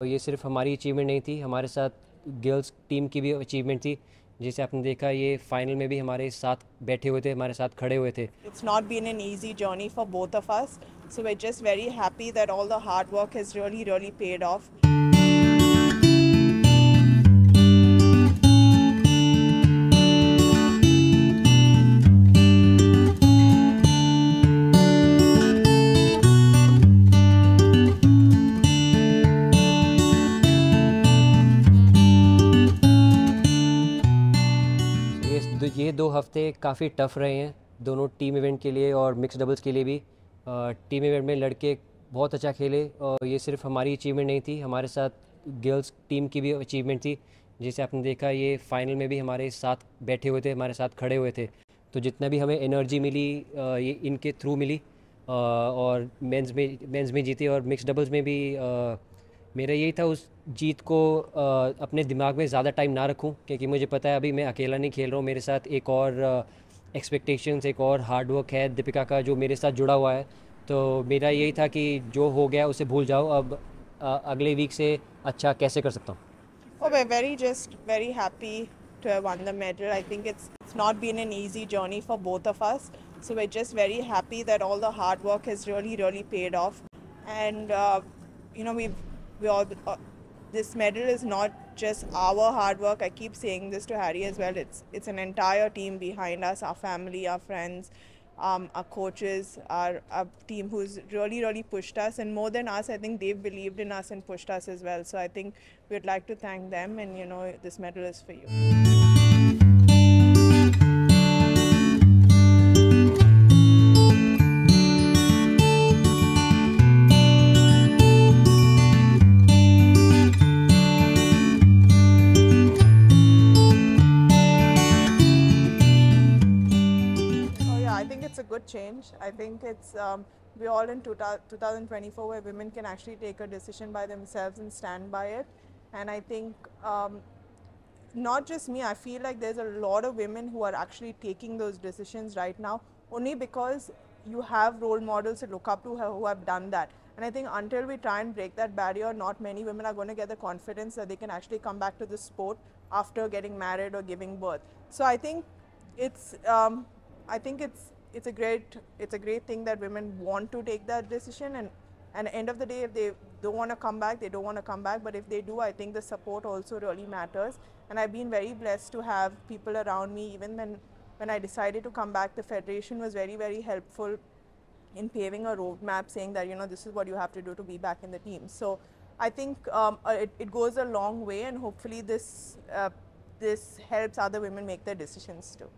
तो ये सिर्फ़ हमारी अचीवमेंट नहीं थी, हमारे साथ गर्ल्स टीम की भी अचीवमेंट थी। जैसे आपने देखा, ये फाइनल में भी हमारे साथ बैठे हुए थे, हमारे साथ खड़े हुए थे। It's not been an easy journey for both of us so we just very happy that all the hard work has really really paid off though- ये दो हफ़्ते काफ़ी टफ रहे हैं, दोनों टीम इवेंट के लिए और मिक्स डबल्स के लिए भी। टीम इवेंट में लड़के बहुत अच्छा खेले और ये सिर्फ़ हमारी अचीवमेंट नहीं थी, हमारे साथ गर्ल्स टीम की भी अचीवमेंट थी। जैसे आपने देखा, ये फाइनल में भी हमारे साथ बैठे हुए थे, हमारे साथ खड़े हुए थे। तो जितना भी हमें एनर्जी मिली ये इनके थ्रू मिली। और मेंस में मेंस में जीते और मिक्स डबल्स में भी मेरा यही था उस जीत को आ, अपने दिमाग में ज़्यादा टाइम ना रखूँ क्योंकि मुझे पता है अभी मैं अकेला नहीं खेल रहा हूँ मेरे साथ एक और एक्सपेक्टेशंस एक और हार्डवर्क है दीपिका का जो मेरे साथ जुड़ा हुआ है। तो मेरा यही था कि जो हो गया उसे भूल जाओ अब आ, अगले वीक से अच्छा कैसे कर सकता हूँ? Very just very happy to won the medal I think it's not been an easy journey for both of us so we just this medal is not just our hard work. I keep saying this to Harry as well. It's it's an entire team behind us, our family, our friends, um, our coaches, our, our team who's really, really pushed us. And more than us, I think they've believed in us and pushed us as well. So I think we'd like to thank them. And you know, this medal is for you. Good change. I think it's um, we're all in 2024 where women can actually take a decision by themselves and stand by it. And I think um, not just me, I feel like there's a lot of women who are actually taking those decisions right now only because you have role models to look up to who have done that. And I think until we try and break that barrier, not many women are going to get the confidence that they can actually come back to the sport after getting married or giving birth. So I think it's um, I think it's it's a great it's a great thing that women want to take that decision and and at the end of the day if they don't want to come back they don't want to come back. But if they do I think the support also really matters. And I've been very blessed to have people around me. Even when when I decided to come back the federation was very very helpful in paving a roadmap saying that you know this is what you have to do to be back in the team. So I think um, uh, it, it goes a long way and hopefully this uh, this helps other women make their decisions too